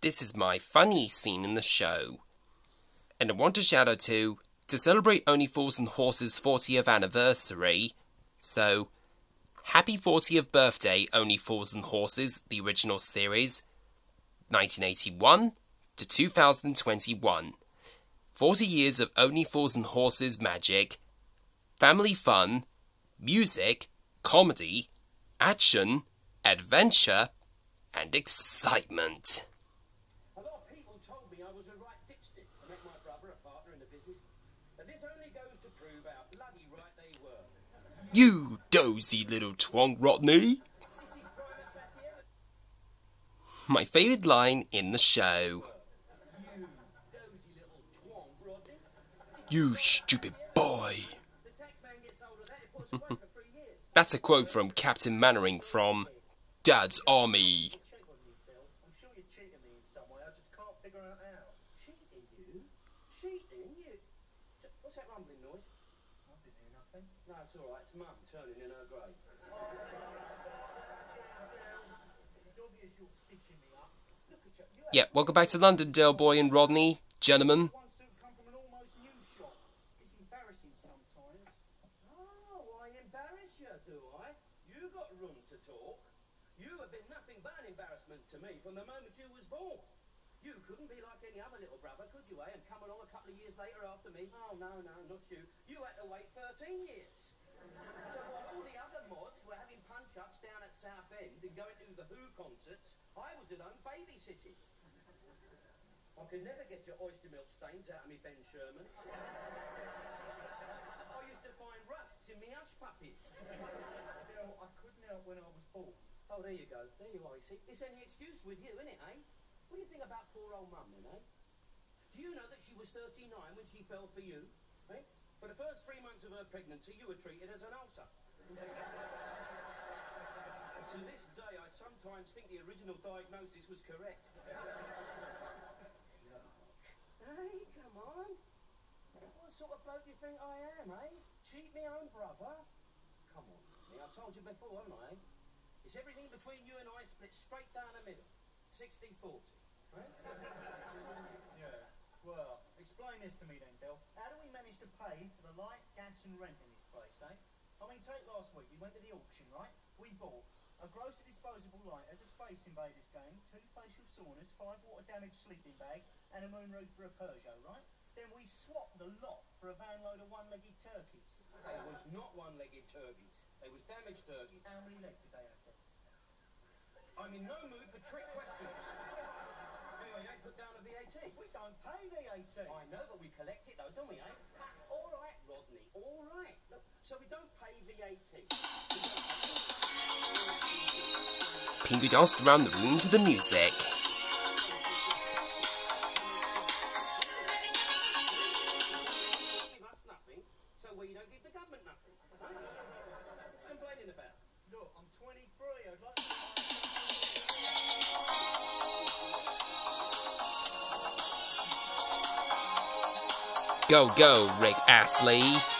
this is my funny scene in the show. And I want to shout out to, to celebrate Only Fools and Horses' 40th anniversary. So, happy 40th birthday, Only Fools and Horses, the original series, 1981 to 2021. 40 years of Only Fools and Horses magic, family fun, music, comedy, action, adventure, and excitement. A lot of people told me I was a right dipstick to make my brother a partner in the business. But this only goes to prove how bloody right they were. You dozy little twonk, Rodney. My favourite line in the show. You stupid boy. That's a quote from Captain Mainwaring from Dad's Army. cheat on you, Bill. I'm sure you're cheating me in some way. I just can't figure out how. Cheating you? Cheating you? What's that rumbling noise? I didn't hear nothing. No, it's all right. It's Mum turning in her grave. It's obvious you're stitching me up. Look at you. You Yeah, welcome back to London, Del Boy and Rodney, gentlemen. one suit come from an almost new shop. It's embarrassing sometimes. Oh, I embarrass you, do I? You got room to talk. You have been nothing but an embarrassment to me from the moment you was born. You couldn't be like any other little brother, could you, eh? And come along a couple of years later after me. Oh, no, no, not you. You had to wait 13 years. So while all the other mods were having punch-ups down at Southend and going to the Who concerts, I was at home babysitting. I can never get your Ostermilk stains out of me Ben Shermans. I used to find rusts in me hush puppies. Bill, I couldn't help when I was born. Oh, there you go. There you are, you see. It's any excuse with you, isn't it, eh? What do you think about poor old mum, then, eh? Do you know that she was 39 when she fell for you? Eh? For the first three months of her pregnancy, you were treated as an ulcer. to this day, I sometimes think the original diagnosis was correct. hey, come on. What sort of bloke do you think I am, eh? Cheat me own brother? Come on, me. I've told you before, haven't I? It's everything between you and I split straight down the middle. 60-40. Right? Yeah. Well, explain this to me then, Bill. How do we manage to pay for the light, gas and rent in this place, eh? I mean, take last week. We went to the auction, right? We bought a Grosser disposable light as a Space Invaders game, two facial saunas, five water damaged sleeping bags, and a moonroof for a Peugeot, right? Then we swapped the lot for a van load of one-legged turkeys. They was not one-legged turkeys. They was damaged turkeys. How many legs did they have then? I'm in no mood for trick questions. Anyway, ain't put down a VAT. We don't pay VAT. I know, but we collect it though, don't we, eh? All right, Rodney, all right. Look, so we don't pay VAT. Pingu danced around the room to the music. give nothing, so we don't give the government nothing. What's complaining about? Look, I'm 23. I'd like Go, go, Rick Astley.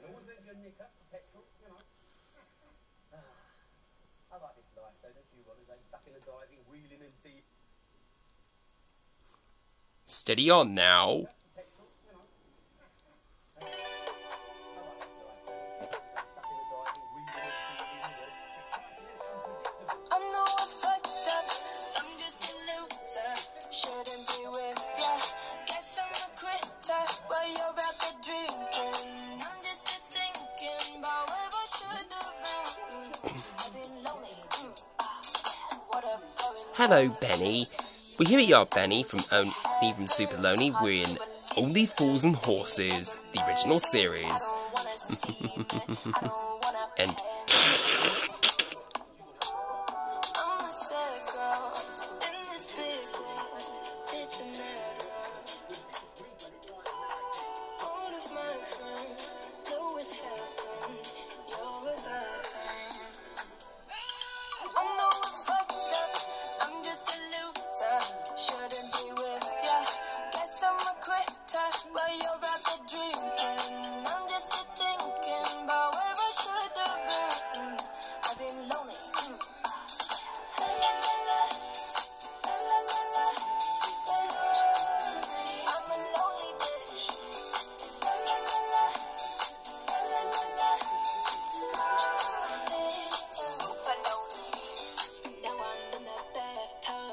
And always there's your nicker petrol, you know. Ah, I like this life though, don't you, Rodders? I'm eh? back in the diving, wheeling and deep. Steady on now. Hello, Benee. Well, here we are, Benee, from Only from Supalonely. We're in Only Fools and Horses, the original series. and...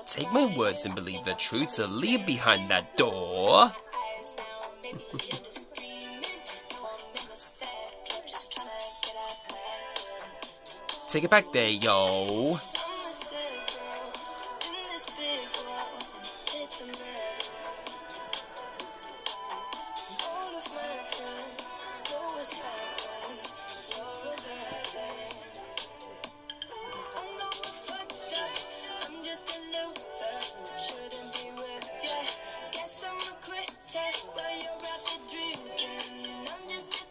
Take my words and believe the truth, so leave behind that door. Take it back there, yo.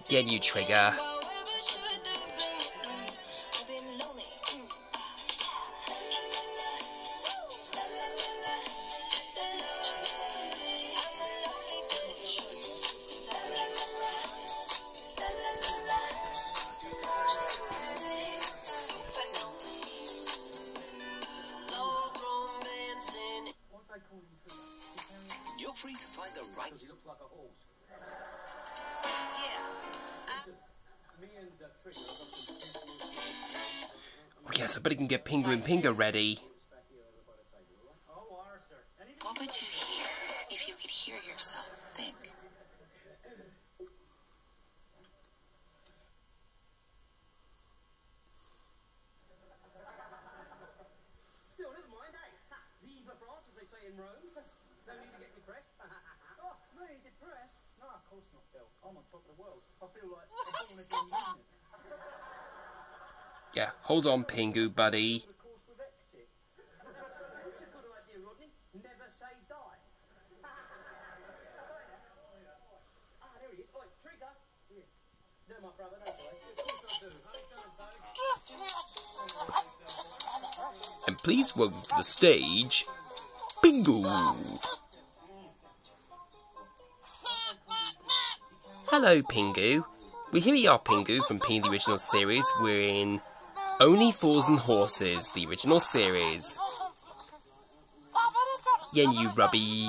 Get you, Trigger. You're free to find the right. Oh yeah, somebody can get Penguin Pingu ready. What would you hear if you could hear yourself think? in Rome. No need to get depressed. oh, me depressed? No, of course not, Bill. I'm on top of the world. I feel like I'm going born again. Yeah, hold on, Pingu, buddy. And please welcome to the stage, Pingu. Hello, Pingu. We here we are, Pingu from Pingu the Original Series. We're in Only Fools and Horses, the original series. Yeah, you rubby.